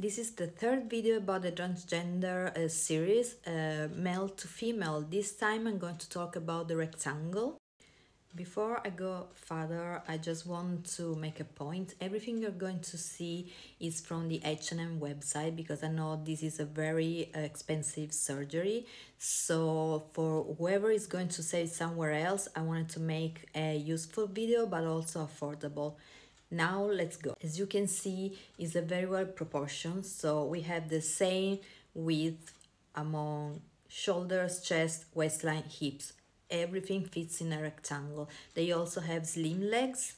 This is the third video about the transgender uh, series, uh, male to female. This time I'm going to talk about the rectangle. Before I go further, I just want to make a point. Everything you're going to see is from the H&M website because I know this is a very expensive surgery. So for whoever is going to say somewhere else, I wanted to make a useful video but also affordable. Now let's go. As you can see, is a very well proportioned. So we have the same width among shoulders, chest, waistline, hips. Everything fits in a rectangle. They also have slim legs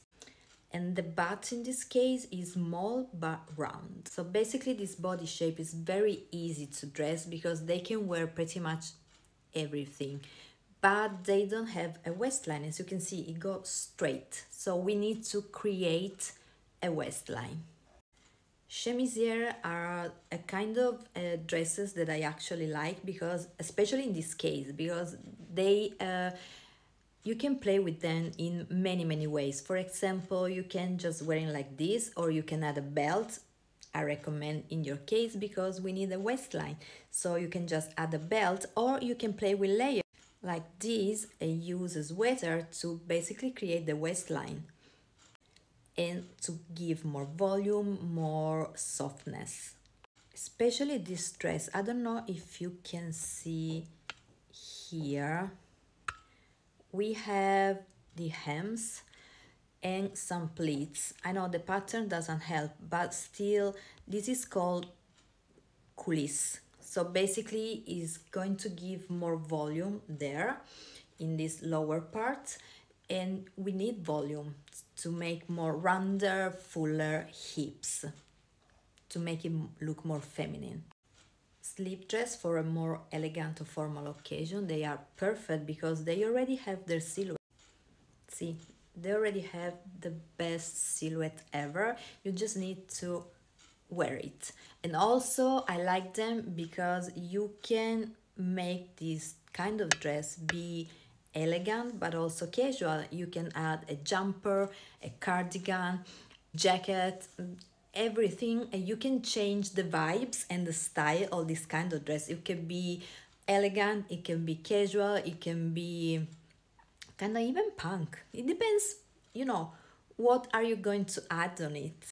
and the butt in this case is small but round. So basically this body shape is very easy to dress because they can wear pretty much everything but they don't have a waistline as you can see it goes straight. So we need to create a waistline. Chemisier are a kind of uh, dresses that i actually like because especially in this case because they uh, you can play with them in many many ways. For example you can just wearing like this or you can add a belt I recommend in your case because we need a waistline. So you can just add a belt or you can play with layers like this and use a sweater to basically create the waistline and to give more volume, more softness. Especially this dress, I don't know if you can see here, we have the hems and some pleats. I know the pattern doesn't help, but still this is called coulisse so basically is going to give more volume there in this lower part and we need volume to make more rounder, fuller hips to make it look more feminine. Sleep dress for a more elegant or formal occasion, they are perfect because they already have their silhouette. See, they already have the best silhouette ever. You just need to wear it. And also I like them because you can make this kind of dress be elegant but also casual. You can add a jumper a cardigan jacket everything and you can change the vibes and the style of this kind of dress. It can be elegant it can be casual it can be kind of even punk. It depends you know what are you going to add on it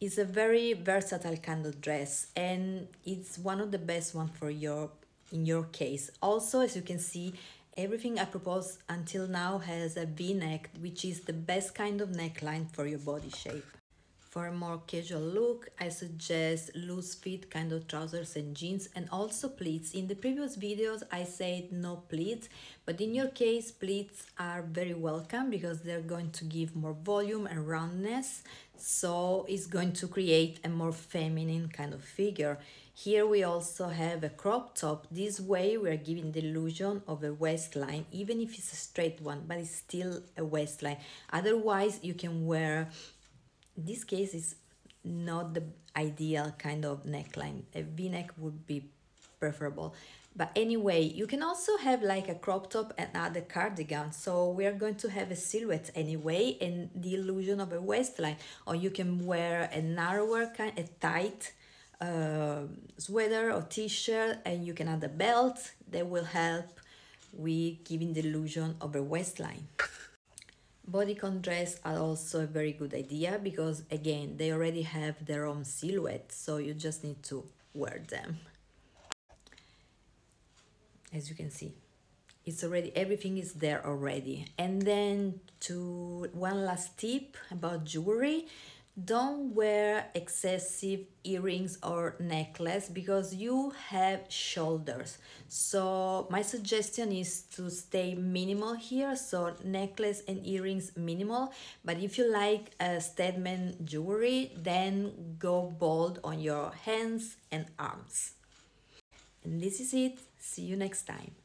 it's a very versatile kind of dress and it's one of the best one for your in your case. Also as you can see everything i propose until now has a v-neck which is the best kind of neckline for your body shape for a more casual look, I suggest loose fit kind of trousers and jeans and also pleats. In the previous videos, I said no pleats, but in your case, pleats are very welcome because they're going to give more volume and roundness. So it's going to create a more feminine kind of figure. Here we also have a crop top. This way we are giving the illusion of a waistline, even if it's a straight one, but it's still a waistline. Otherwise, you can wear this case is not the ideal kind of neckline. A v-neck would be preferable. But anyway, you can also have like a crop top and add a cardigan. So we are going to have a silhouette anyway and the illusion of a waistline. Or you can wear a narrower kind, a tight uh, sweater or t-shirt and you can add a belt that will help with giving the illusion of a waistline. Bodycon dress are also a very good idea because again they already have their own silhouette so you just need to wear them. As you can see it's already everything is there already and then to one last tip about jewelry don't wear excessive earrings or necklace because you have shoulders. So my suggestion is to stay minimal here. So necklace and earrings minimal. But if you like uh, a statement jewelry then go bold on your hands and arms. And this is it. See you next time